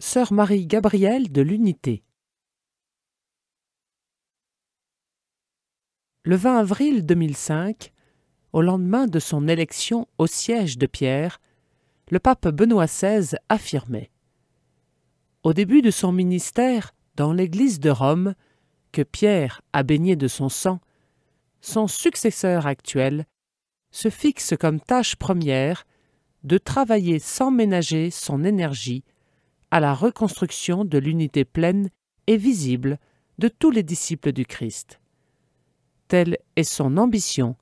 Sœur Marie-Gabrielle de l'Unité. Le 20 avril 2005, au lendemain de son élection au siège de Pierre, le pape Benoît XVI affirmait Au début de son ministère dans l'Église de Rome, que Pierre a baigné de son sang, son successeur actuel se fixe comme tâche première de travailler sans ménager son énergie à la reconstruction de l'unité pleine et visible de tous les disciples du Christ. Telle est son ambition,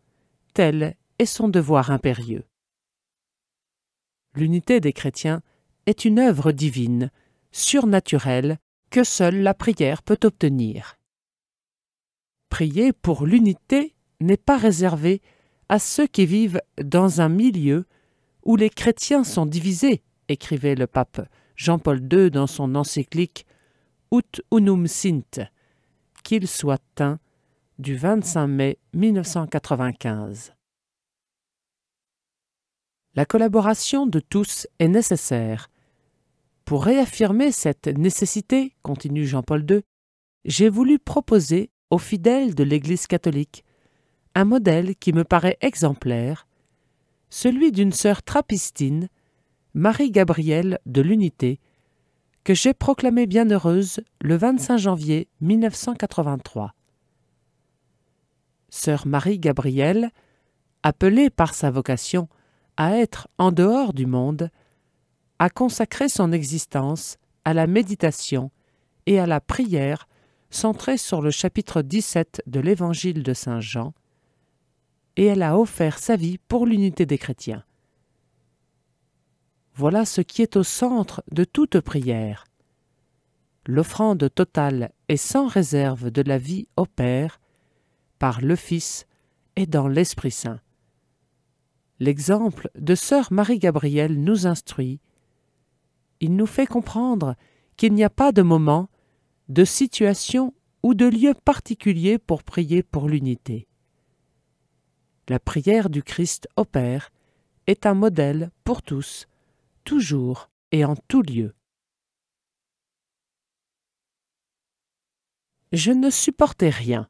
tel est son devoir impérieux. L'unité des chrétiens est une œuvre divine, surnaturelle, que seule la prière peut obtenir. Prier pour l'unité n'est pas réservé à ceux qui vivent dans un milieu où les chrétiens sont divisés, écrivait le pape Jean-Paul II dans son encyclique Ut unum sint, qu'il soit teint du 25 mai 1995. La collaboration de tous est nécessaire. Pour réaffirmer cette nécessité, continue Jean-Paul II, j'ai voulu proposer aux fidèles de l'Église catholique un modèle qui me paraît exemplaire, celui d'une sœur trappistine, Marie-Gabrielle de l'Unité, que j'ai proclamée bienheureuse le 25 janvier 1983. Sœur Marie-Gabrielle, appelée par sa vocation à être en dehors du monde, a consacré son existence à la méditation et à la prière centrée sur le chapitre 17 de l'Évangile de Saint Jean, et elle a offert sa vie pour l'unité des chrétiens. Voilà ce qui est au centre de toute prière. L'offrande totale et sans réserve de la vie au Père, par le Fils et dans l'Esprit Saint. L'exemple de sœur Marie-Gabrielle nous instruit. Il nous fait comprendre qu'il n'y a pas de moment, de situation ou de lieu particulier pour prier pour l'unité la prière du Christ au Père est un modèle pour tous, toujours et en tout lieu. Je ne supportais rien.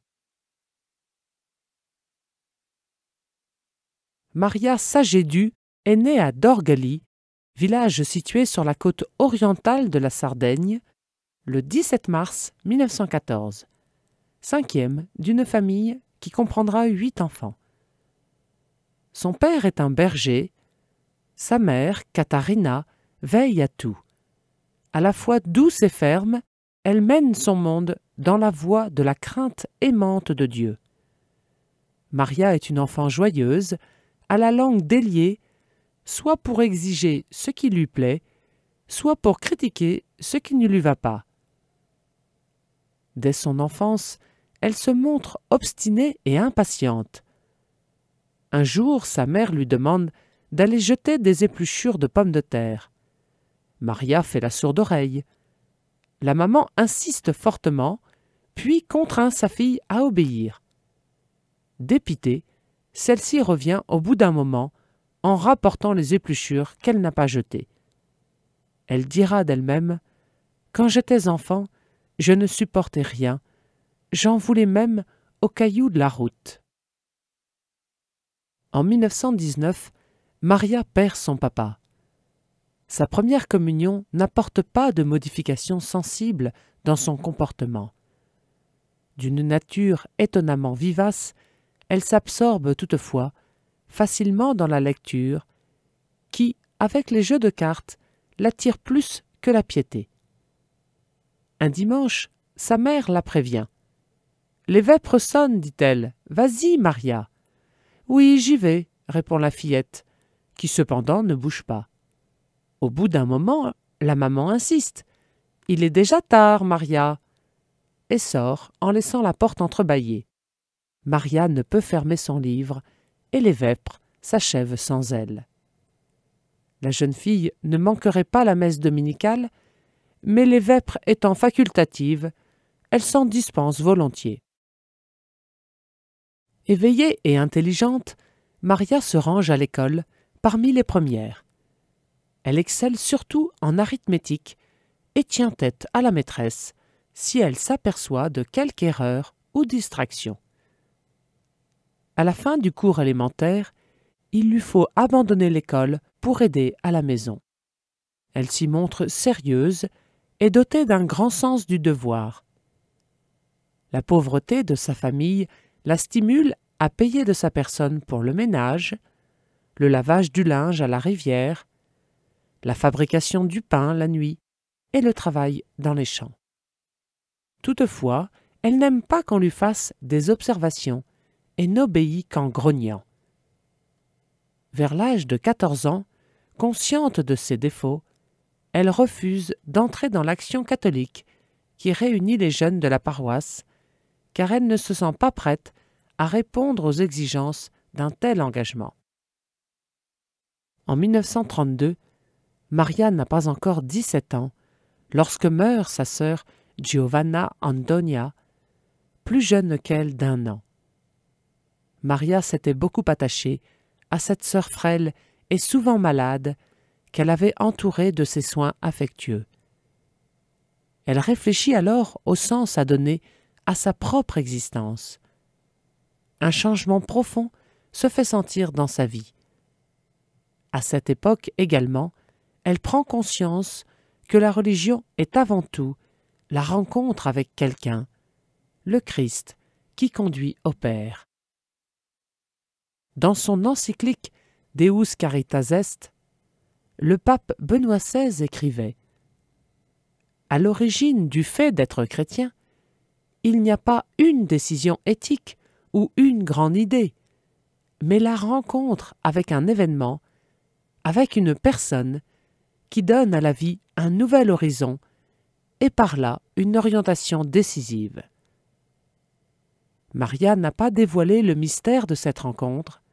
Maria Sagédu est née à Dorgali, village situé sur la côte orientale de la Sardaigne, le 17 mars 1914, cinquième d'une famille qui comprendra huit enfants. Son père est un berger. Sa mère, Katharina, veille à tout. À la fois douce et ferme, elle mène son monde dans la voie de la crainte aimante de Dieu. Maria est une enfant joyeuse, à la langue déliée, soit pour exiger ce qui lui plaît, soit pour critiquer ce qui ne lui va pas. Dès son enfance, elle se montre obstinée et impatiente. Un jour, sa mère lui demande d'aller jeter des épluchures de pommes de terre. Maria fait la sourde oreille. La maman insiste fortement, puis contraint sa fille à obéir. Dépitée, celle-ci revient au bout d'un moment en rapportant les épluchures qu'elle n'a pas jetées. Elle dira d'elle-même Quand j'étais enfant, je ne supportais rien, j'en voulais même aux cailloux de la route. En 1919, Maria perd son papa. Sa première communion n'apporte pas de modification sensible dans son comportement. D'une nature étonnamment vivace, elle s'absorbe toutefois facilement dans la lecture, qui, avec les jeux de cartes, l'attire plus que la piété. Un dimanche, sa mère la prévient. Les vêpres sonnent, dit-elle. Vas-y, Maria. Oui, j'y vais, répond la fillette, qui cependant ne bouge pas. Au bout d'un moment, la maman insiste. Il est déjà tard, Maria. Et sort en laissant la porte entrebâillée. Maria ne peut fermer son livre, et les vêpres s'achèvent sans elle. La jeune fille ne manquerait pas la messe dominicale, mais les vêpres étant facultatives, elle s'en dispense volontiers. Éveillée et intelligente, Maria se range à l'école parmi les premières. Elle excelle surtout en arithmétique et tient tête à la maîtresse si elle s'aperçoit de quelque erreur ou distraction. À la fin du cours élémentaire, il lui faut abandonner l'école pour aider à la maison. Elle s'y montre sérieuse et dotée d'un grand sens du devoir. La pauvreté de sa famille la stimule à payer de sa personne pour le ménage, le lavage du linge à la rivière, la fabrication du pain la nuit et le travail dans les champs. Toutefois, elle n'aime pas qu'on lui fasse des observations et n'obéit qu'en grognant. Vers l'âge de quatorze ans, consciente de ses défauts, elle refuse d'entrer dans l'action catholique qui réunit les jeunes de la paroisse, car elle ne se sent pas prête à répondre aux exigences d'un tel engagement. En 1932, Maria n'a pas encore dix-sept ans lorsque meurt sa sœur Giovanna Andonia, plus jeune qu'elle d'un an. Maria s'était beaucoup attachée à cette sœur frêle et souvent malade qu'elle avait entourée de ses soins affectueux. Elle réfléchit alors au sens à donner à sa propre existence. Un changement profond se fait sentir dans sa vie. À cette époque également, elle prend conscience que la religion est avant tout la rencontre avec quelqu'un, le Christ, qui conduit au Père. Dans son encyclique Deus Caritas Est, le pape Benoît XVI écrivait À l'origine du fait d'être chrétien, il n'y a pas une décision éthique ou une grande idée, mais la rencontre avec un événement, avec une personne qui donne à la vie un nouvel horizon et par là une orientation décisive. Maria n'a pas dévoilé le mystère de cette rencontre,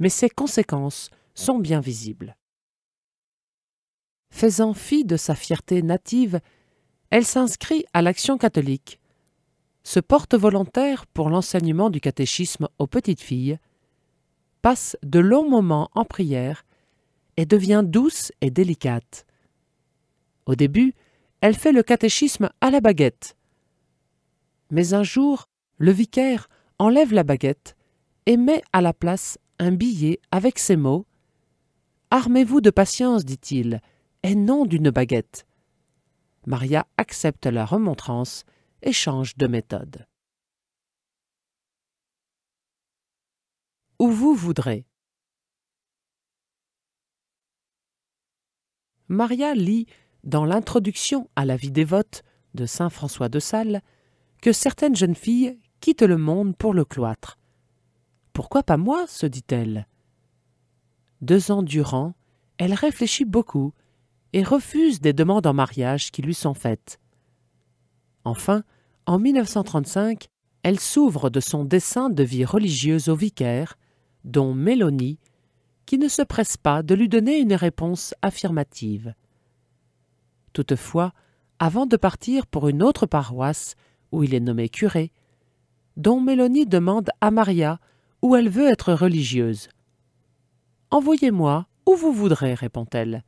mais ses conséquences sont bien visibles. Faisant fi de sa fierté native, elle s'inscrit à l'action catholique, se porte volontaire pour l'enseignement du catéchisme aux petites filles, passe de longs moments en prière et devient douce et délicate. Au début, elle fait le catéchisme à la baguette. Mais un jour, le vicaire enlève la baguette et met à la place un billet avec ces mots Armez-vous de patience, dit-il, et non d'une baguette. Maria accepte la remontrance et change de méthode. Où vous voudrez. Maria lit dans l'introduction à la vie dévote de saint François de Sales que certaines jeunes filles quittent le monde pour le cloître. Pourquoi pas moi? se dit-elle. Deux ans durant, elle réfléchit beaucoup et refuse des demandes en mariage qui lui sont faites. Enfin, en 1935, elle s'ouvre de son dessein de vie religieuse au vicaire, dont Mélonie, qui ne se presse pas de lui donner une réponse affirmative. Toutefois, avant de partir pour une autre paroisse, où il est nommé curé, dont Mélonie demande à Maria où elle veut être religieuse. Envoyez-moi où vous voudrez, répond-elle.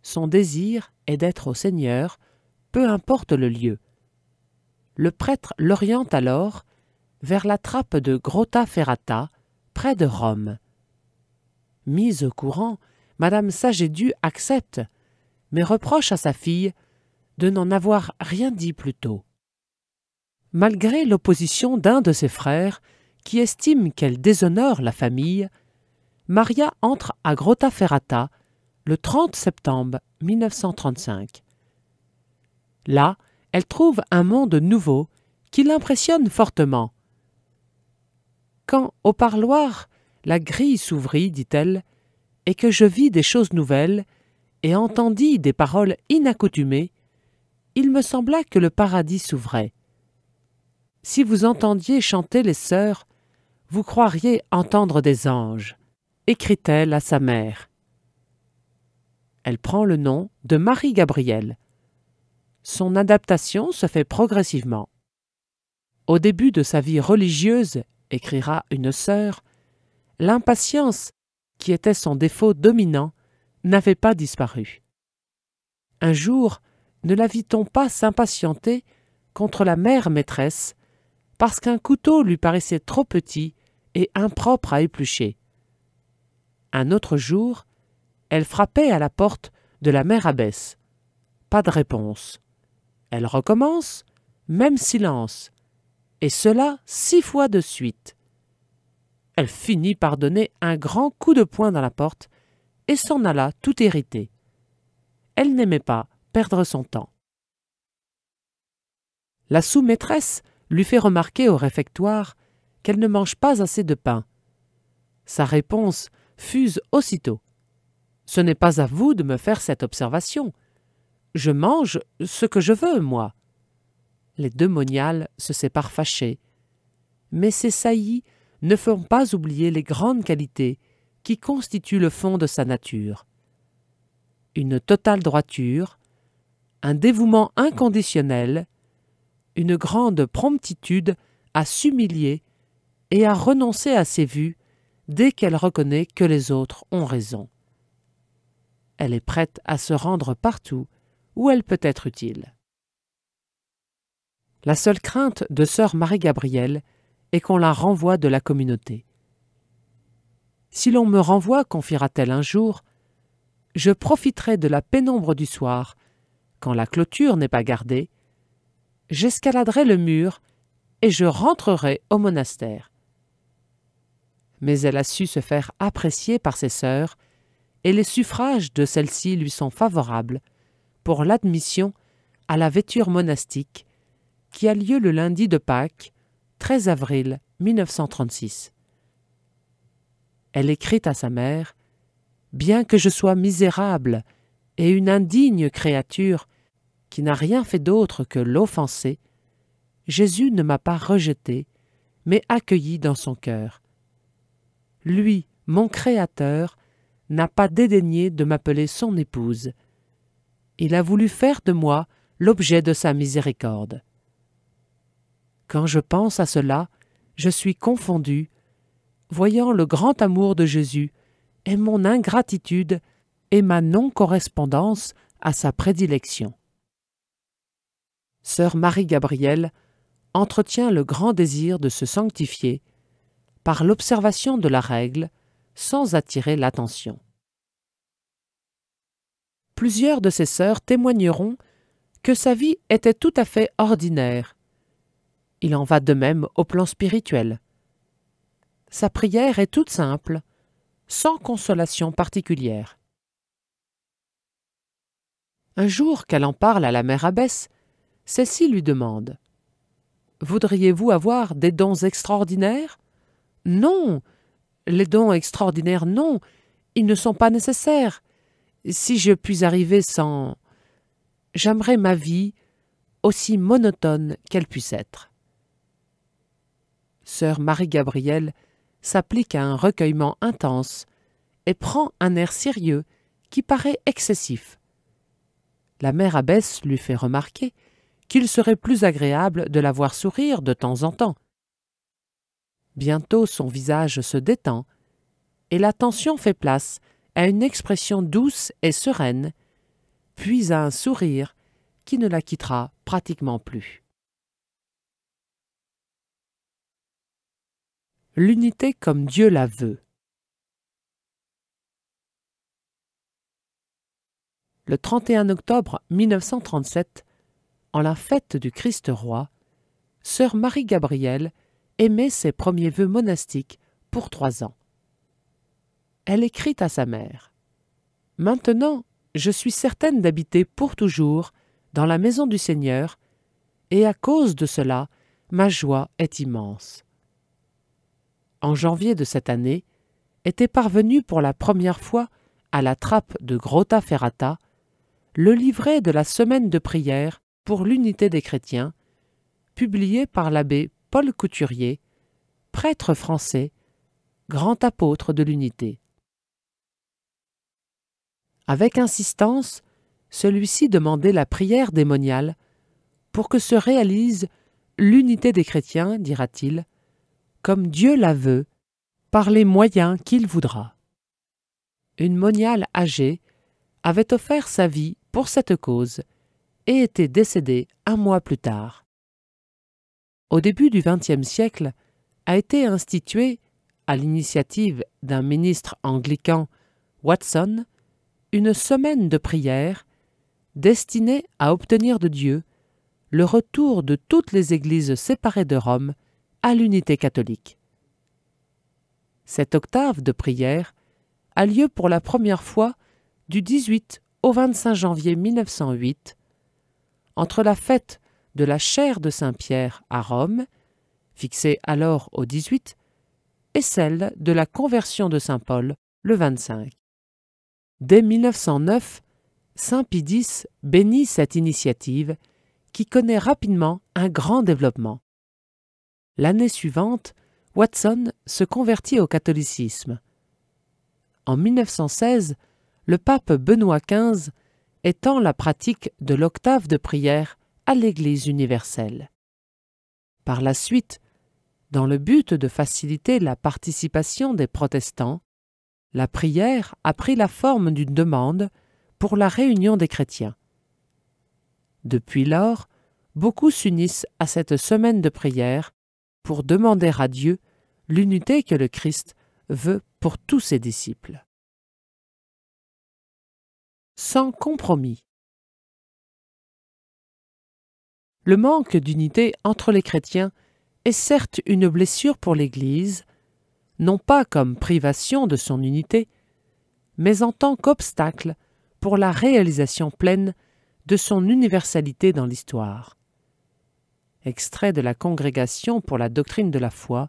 Son désir est d'être au Seigneur, peu importe le lieu. Le prêtre l'oriente alors vers la trappe de Grotta Ferrata, près de Rome. Mise au courant, Madame Sagédu accepte, mais reproche à sa fille de n'en avoir rien dit plus tôt. Malgré l'opposition d'un de ses frères, qui estime qu'elle déshonore la famille, Maria entre à Grottaferrata le 30 septembre 1935. Là, elle trouve un monde nouveau qui l'impressionne fortement. Quand, au parloir, la grille s'ouvrit, dit-elle, et que je vis des choses nouvelles, et entendis des paroles inaccoutumées, il me sembla que le paradis s'ouvrait. Si vous entendiez chanter les sœurs, vous croiriez entendre des anges, écrit-elle à sa mère. Elle prend le nom de Marie-Gabrielle. Son adaptation se fait progressivement. Au début de sa vie religieuse, écrira une sœur, l'impatience, qui était son défaut dominant, n'avait pas disparu. Un jour, ne la vit-on pas s'impatienter contre la mère maîtresse parce qu'un couteau lui paraissait trop petit et impropre à éplucher? Un autre jour, elle frappait à la porte de la mère abbesse. Pas de réponse. Elle recommence, même silence, et cela six fois de suite. Elle finit par donner un grand coup de poing dans la porte et s'en alla tout irritée. Elle n'aimait pas perdre son temps. La sous-maîtresse lui fait remarquer au réfectoire qu'elle ne mange pas assez de pain. Sa réponse fuse aussitôt. Ce n'est pas à vous de me faire cette observation. Je mange ce que je veux, moi. Les deux moniales se séparent fâchés. Mais ces saillies ne font pas oublier les grandes qualités qui constituent le fond de sa nature. Une totale droiture, un dévouement inconditionnel, une grande promptitude à s'humilier et à renoncer à ses vues dès qu'elle reconnaît que les autres ont raison. Elle est prête à se rendre partout où elle peut être utile. La seule crainte de sœur Marie-Gabrielle est qu'on la renvoie de la communauté. Si l'on me renvoie, confiera-t-elle un jour, je profiterai de la pénombre du soir, quand la clôture n'est pas gardée, j'escaladerai le mur et je rentrerai au monastère. Mais elle a su se faire apprécier par ses sœurs, et les suffrages de celles-ci lui sont favorables pour l'admission à la vêture monastique qui a lieu le lundi de Pâques, 13 avril 1936. Elle écrit à sa mère Bien que je sois misérable et une indigne créature, qui n'a rien fait d'autre que l'offenser, Jésus ne m'a pas rejeté, mais accueilli dans son cœur. Lui, mon Créateur, n'a pas dédaigné de m'appeler son épouse. Il a voulu faire de moi l'objet de sa miséricorde. Quand je pense à cela, je suis confondu, voyant le grand amour de Jésus et mon ingratitude et ma non-correspondance à sa prédilection sœur Marie-Gabrielle entretient le grand désir de se sanctifier par l'observation de la règle sans attirer l'attention. Plusieurs de ses sœurs témoigneront que sa vie était tout à fait ordinaire. Il en va de même au plan spirituel. Sa prière est toute simple, sans consolation particulière. Un jour qu'elle en parle à la mère abbesse, celle-ci lui demande Voudriez-vous avoir des dons extraordinaires? Non Les dons extraordinaires, non Ils ne sont pas nécessaires. Si je puis arriver sans. J'aimerais ma vie aussi monotone qu'elle puisse être. Sœur Marie-Gabrielle s'applique à un recueillement intense et prend un air sérieux qui paraît excessif. La mère abbesse lui fait remarquer qu'il serait plus agréable de la voir sourire de temps en temps. Bientôt son visage se détend, et l'attention fait place à une expression douce et sereine, puis à un sourire qui ne la quittera pratiquement plus. L'unité comme Dieu la veut. Le 31 octobre 1937, en la fête du Christ roi, sœur Marie-Gabrielle émet ses premiers vœux monastiques pour trois ans. Elle écrit à sa mère Maintenant, je suis certaine d'habiter pour toujours dans la maison du Seigneur, et à cause de cela, ma joie est immense. En janvier de cette année, était parvenu pour la première fois à la trappe de Grotta Ferrata le livret de la semaine de prière pour l'unité des chrétiens, publié par l'abbé Paul Couturier, prêtre français, grand apôtre de l'unité. Avec insistance, celui-ci demandait la prière démoniale pour que se réalise l'unité des chrétiens, dira-t-il, comme Dieu la veut, par les moyens qu'il voudra. Une moniale âgée avait offert sa vie pour cette cause, et était décédé un mois plus tard. Au début du XXe siècle, a été instituée, à l'initiative d'un ministre anglican, Watson, une semaine de prière destinée à obtenir de Dieu le retour de toutes les églises séparées de Rome à l'unité catholique. Cette octave de prière a lieu pour la première fois du 18 au 25 janvier 1908, entre la fête de la chaire de Saint-Pierre à Rome, fixée alors au 18, et celle de la conversion de Saint Paul le 25. Dès 1909, Saint Pie bénit cette initiative qui connaît rapidement un grand développement. L'année suivante, Watson se convertit au catholicisme. En 1916, le pape Benoît XV étend la pratique de l'octave de prière à l'Église universelle. Par la suite, dans le but de faciliter la participation des protestants, la prière a pris la forme d'une demande pour la réunion des chrétiens. Depuis lors, beaucoup s'unissent à cette semaine de prière pour demander à Dieu l'unité que le Christ veut pour tous ses disciples. Sans compromis. Le manque d'unité entre les chrétiens est certes une blessure pour l'Église, non pas comme privation de son unité, mais en tant qu'obstacle pour la réalisation pleine de son universalité dans l'histoire. Extrait de la Congrégation pour la doctrine de la foi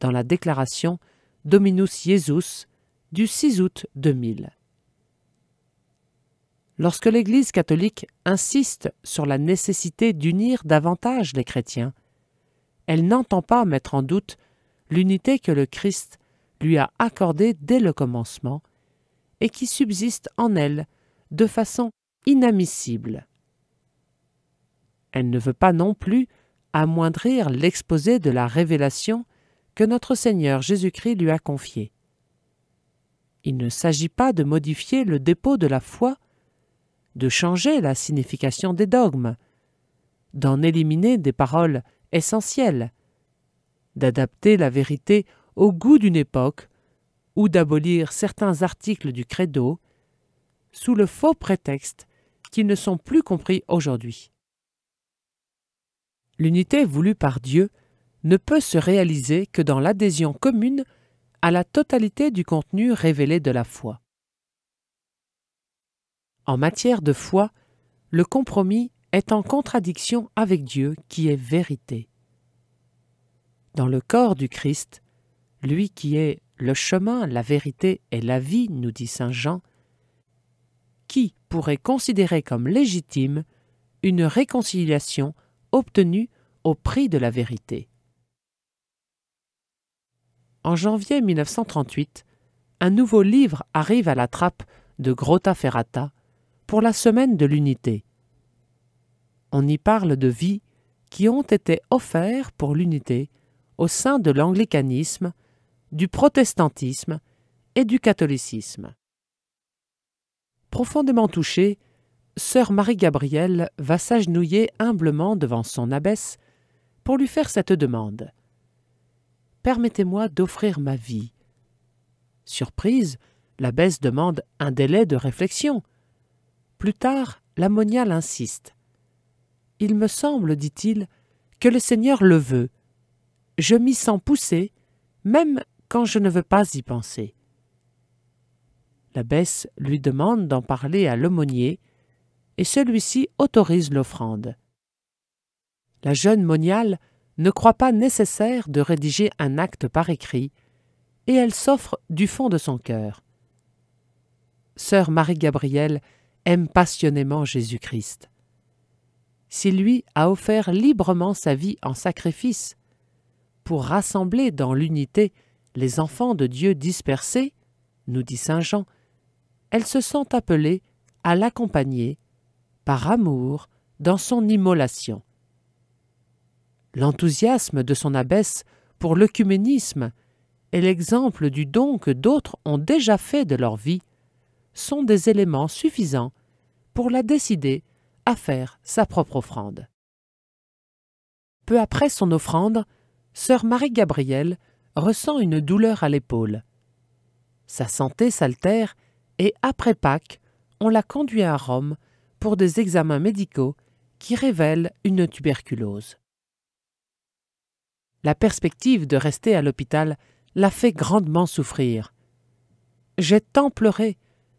dans la déclaration Dominus Jesus du 6 août 2000. Lorsque l'Église catholique insiste sur la nécessité d'unir davantage les chrétiens, elle n'entend pas mettre en doute l'unité que le Christ lui a accordée dès le commencement et qui subsiste en elle de façon inadmissible. Elle ne veut pas non plus amoindrir l'exposé de la révélation que notre Seigneur Jésus-Christ lui a confiée. Il ne s'agit pas de modifier le dépôt de la foi, de changer la signification des dogmes, d'en éliminer des paroles essentielles, d'adapter la vérité au goût d'une époque ou d'abolir certains articles du credo sous le faux prétexte qu'ils ne sont plus compris aujourd'hui. L'unité voulue par Dieu ne peut se réaliser que dans l'adhésion commune à la totalité du contenu révélé de la foi. En matière de foi, le compromis est en contradiction avec Dieu qui est vérité. Dans le corps du Christ, lui qui est le chemin, la vérité et la vie, nous dit Saint Jean, qui pourrait considérer comme légitime une réconciliation obtenue au prix de la vérité. En janvier 1938, un nouveau livre arrive à la trappe de Grotta Ferrata pour la semaine de l'unité. On y parle de vies qui ont été offertes pour l'unité au sein de l'anglicanisme, du protestantisme et du catholicisme. Profondément touchée, sœur Marie-Gabrielle va s'agenouiller humblement devant son abbesse pour lui faire cette demande. Permettez-moi d'offrir ma vie. Surprise, l'abbesse demande un délai de réflexion. Plus tard, la moniale insiste. Il me semble, dit-il, que le Seigneur le veut. Je m'y sens pousser, même quand je ne veux pas y penser. L'abbesse lui demande d'en parler à l'aumônier, et celui-ci autorise l'offrande. La jeune moniale ne croit pas nécessaire de rédiger un acte par écrit, et elle s'offre du fond de son cœur. Sœur Marie-Gabrielle aime passionnément Jésus-Christ. S'il lui a offert librement sa vie en sacrifice pour rassembler dans l'unité les enfants de Dieu dispersés, nous dit Saint Jean, elle se sent appelée à l'accompagner, par amour, dans son immolation. L'enthousiasme de son abbesse pour l'œcuménisme et l'exemple du don que d'autres ont déjà fait de leur vie sont des éléments suffisants pour la décider à faire sa propre offrande. Peu après son offrande, sœur Marie-Gabrielle ressent une douleur à l'épaule. Sa santé s'altère et après Pâques, on la conduit à Rome pour des examens médicaux qui révèlent une tuberculose. La perspective de rester à l'hôpital l'a fait grandement souffrir. J'ai tant pleuré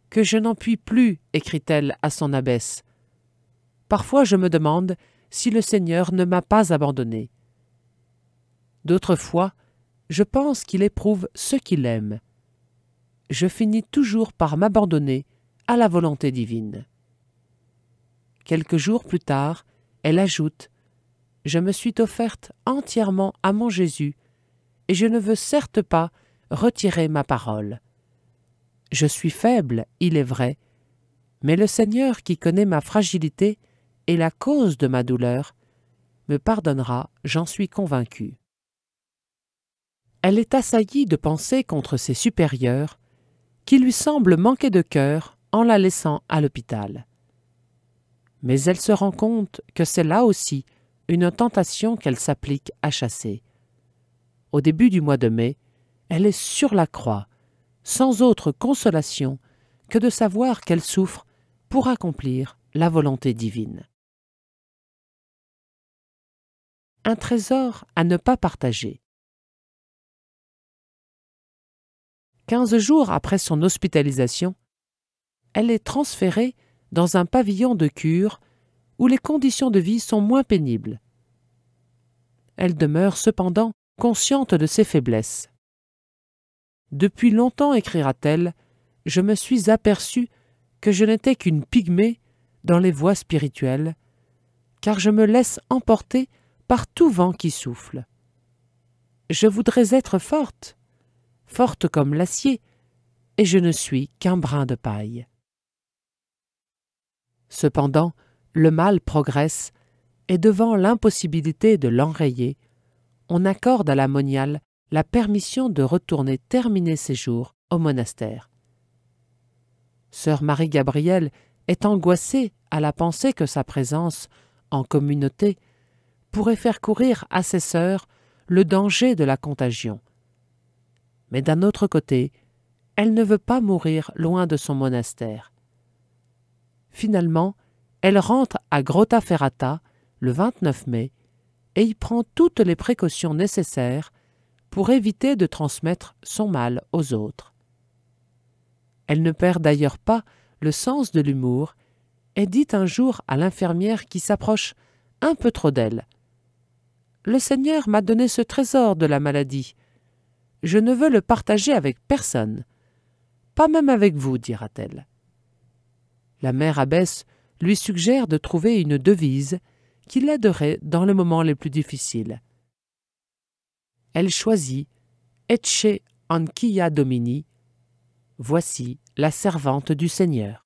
que je n'en puis plus, écrit-elle à son abbesse. Parfois je me demande si le Seigneur ne m'a pas abandonné. D'autres fois, je pense qu'il éprouve ce qu'il aime. Je finis toujours par m'abandonner à la volonté divine. Quelques jours plus tard, elle ajoute Je me suis offerte entièrement à mon Jésus, et je ne veux certes pas retirer ma parole. Je suis faible, il est vrai, mais le Seigneur qui connaît ma fragilité et la cause de ma douleur me pardonnera, j'en suis convaincu. Elle est assaillie de pensées contre ses supérieurs, qui lui semblent manquer de cœur en la laissant à l'hôpital. Mais elle se rend compte que c'est là aussi une tentation qu'elle s'applique à chasser. Au début du mois de mai, elle est sur la croix, sans autre consolation que de savoir qu'elle souffre pour accomplir la volonté divine. Un trésor à ne pas partager. Quinze jours après son hospitalisation, elle est transférée dans un pavillon de cure où les conditions de vie sont moins pénibles. Elle demeure cependant consciente de ses faiblesses. Depuis longtemps, écrira-t-elle, je me suis aperçue que je n'étais qu'une pygmée dans les voies spirituelles, car je me laisse emporter par tout vent qui souffle. Je voudrais être forte, forte comme l'acier, et je ne suis qu'un brin de paille. Cependant, le mal progresse, et devant l'impossibilité de l'enrayer, on accorde à la moniale la permission de retourner terminer ses jours au monastère. Sœur Marie-Gabrielle est angoissée à la pensée que sa présence en communauté pourrait faire courir à ses sœurs le danger de la contagion mais d'un autre côté, elle ne veut pas mourir loin de son monastère. Finalement, elle rentre à Grotta Ferrata le 29 mai et y prend toutes les précautions nécessaires pour éviter de transmettre son mal aux autres. Elle ne perd d'ailleurs pas le sens de l'humour et dit un jour à l'infirmière qui s'approche un peu trop d'elle. Le Seigneur m'a donné ce trésor de la maladie, je ne veux le partager avec personne. Pas même avec vous, dira-t-elle. La mère abbesse lui suggère de trouver une devise qui l'aiderait dans les moments les plus difficiles. Elle choisit Ecce Anquilla Domini. Voici la servante du Seigneur.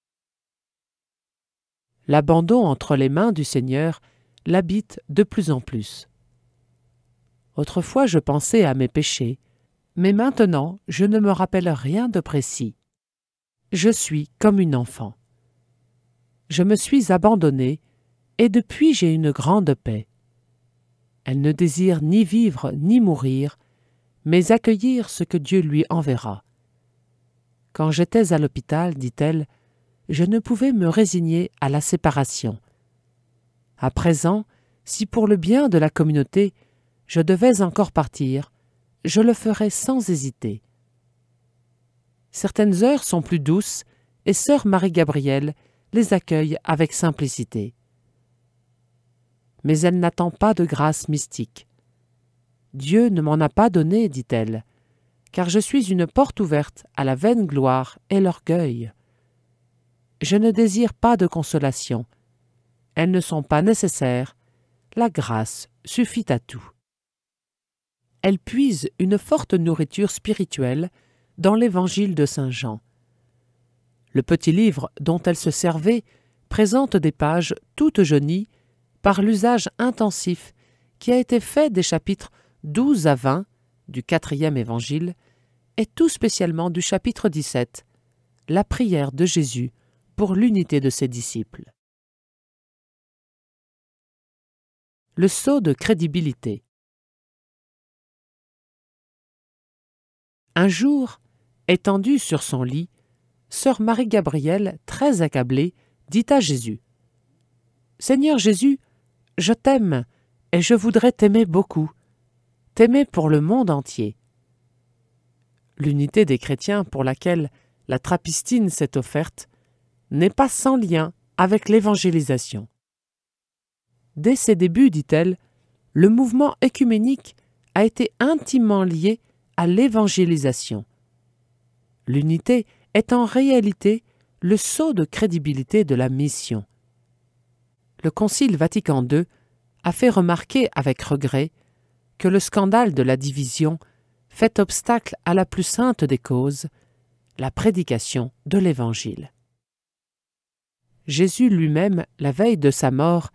L'abandon entre les mains du Seigneur l'habite de plus en plus. Autrefois je pensais à mes péchés, mais maintenant je ne me rappelle rien de précis. Je suis comme une enfant. Je me suis abandonnée, et depuis j'ai une grande paix. Elle ne désire ni vivre ni mourir, mais accueillir ce que Dieu lui enverra. Quand j'étais à l'hôpital, dit-elle, je ne pouvais me résigner à la séparation. À présent, si pour le bien de la communauté, je devais encore partir, je le ferai sans hésiter. Certaines heures sont plus douces, et sœur Marie-Gabrielle les accueille avec simplicité. Mais elle n'attend pas de grâce mystique. Dieu ne m'en a pas donné, dit-elle, car je suis une porte ouverte à la vaine gloire et l'orgueil. Je ne désire pas de consolation. Elles ne sont pas nécessaires. La grâce suffit à tout elle puise une forte nourriture spirituelle dans l'évangile de Saint Jean. Le petit livre dont elle se servait présente des pages toutes jaunies par l'usage intensif qui a été fait des chapitres 12 à 20 du quatrième évangile et tout spécialement du chapitre 17, la prière de Jésus pour l'unité de ses disciples. le saut de crédibilité. Un jour, étendue sur son lit, sœur Marie-Gabrielle, très accablée, dit à Jésus Seigneur Jésus, je t'aime et je voudrais t'aimer beaucoup, t'aimer pour le monde entier. L'unité des chrétiens pour laquelle la Trappistine s'est offerte n'est pas sans lien avec l'évangélisation. Dès ses débuts, dit-elle, le mouvement écuménique a été intimement lié à l'évangélisation. L'unité est en réalité le saut de crédibilité de la mission. Le Concile Vatican II a fait remarquer avec regret que le scandale de la division fait obstacle à la plus sainte des causes, la prédication de l'Évangile. Jésus lui-même, la veille de sa mort,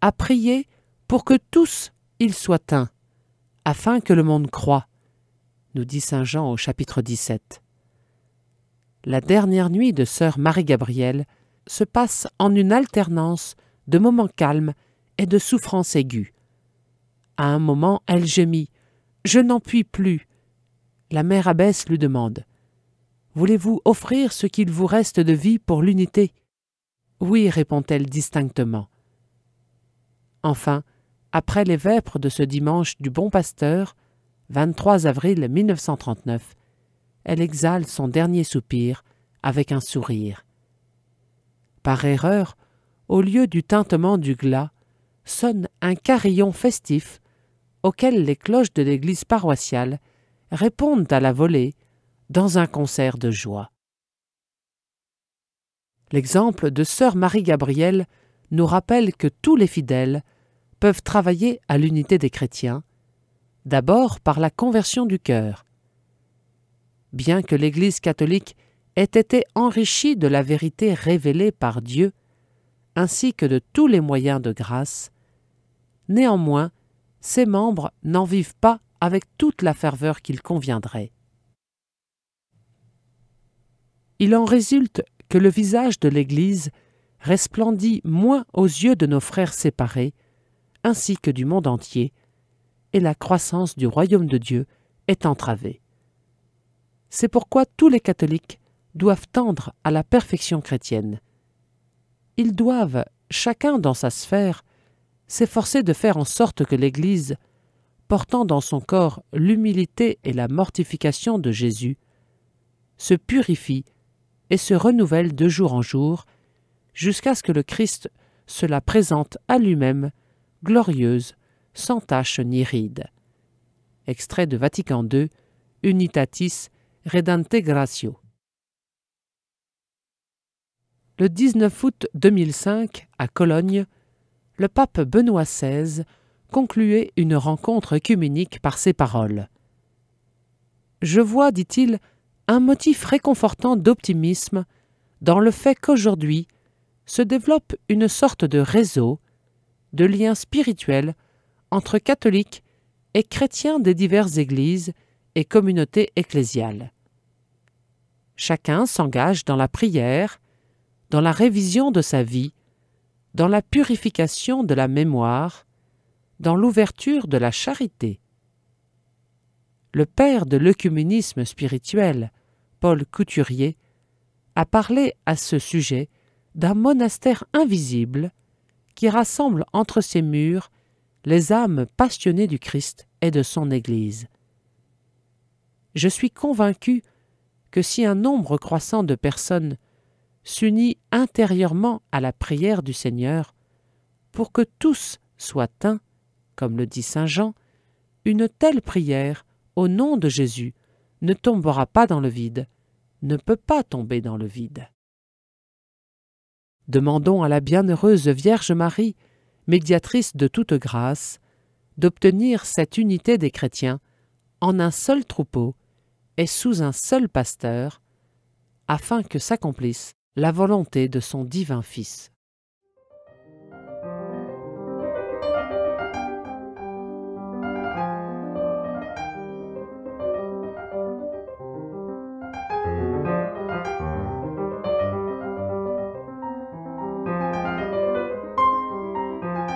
a prié pour que tous ils soient un, afin que le monde croie, nous dit Saint Jean au chapitre 17. La dernière nuit de sœur Marie-Gabrielle se passe en une alternance de moments calmes et de souffrances aiguës. À un moment, elle gémit. Je n'en puis plus. La mère abbesse lui demande. Voulez-vous offrir ce qu'il vous reste de vie pour l'unité? Oui, répond-elle distinctement. Enfin, après les vêpres de ce dimanche du Bon Pasteur, 23 avril 1939, elle exhale son dernier soupir avec un sourire. Par erreur, au lieu du tintement du glas, sonne un carillon festif auquel les cloches de l'église paroissiale répondent à la volée dans un concert de joie. L'exemple de sœur Marie-Gabrielle nous rappelle que tous les fidèles peuvent travailler à l'unité des chrétiens, d'abord par la conversion du cœur. Bien que l'Église catholique ait été enrichie de la vérité révélée par Dieu, ainsi que de tous les moyens de grâce, néanmoins, ses membres n'en vivent pas avec toute la ferveur qu'il conviendrait. Il en résulte que le visage de l'Église resplendit moins aux yeux de nos frères séparés ainsi que du monde entier, et la croissance du royaume de Dieu est entravée. C'est pourquoi tous les catholiques doivent tendre à la perfection chrétienne. Ils doivent, chacun dans sa sphère, s'efforcer de faire en sorte que l'Église, portant dans son corps l'humilité et la mortification de Jésus, se purifie et se renouvelle de jour en jour, jusqu'à ce que le Christ se la présente à lui-même glorieuse, sans tache ni ride. Extrait de Vatican II, Unitatis Redante Gratio. Le 19 août 2005, à Cologne, le pape Benoît XVI concluait une rencontre œcuménique par ces paroles. Je vois, dit-il, un motif réconfortant d'optimisme dans le fait qu'aujourd'hui se développe une sorte de réseau de liens spirituels entre catholiques et chrétiens des diverses églises et communautés ecclésiales. Chacun s'engage dans la prière, dans la révision de sa vie, dans la purification de la mémoire, dans l'ouverture de la charité. Le père de l'œcuménisme spirituel, Paul Couturier, a parlé à ce sujet d'un monastère invisible qui rassemble entre ses murs les âmes passionnées du Christ et de son Église. Je suis convaincu que si un nombre croissant de personnes s'unit intérieurement à la prière du Seigneur, pour que tous soient un, comme le dit Saint Jean, une telle prière, au nom de Jésus, ne tombera pas dans le vide, ne peut pas tomber dans le vide. Demandons à la bienheureuse Vierge Marie, médiatrice de toute grâce, d'obtenir cette unité des chrétiens en un seul troupeau et sous un seul pasteur, afin que s'accomplisse la volonté de son divin Fils.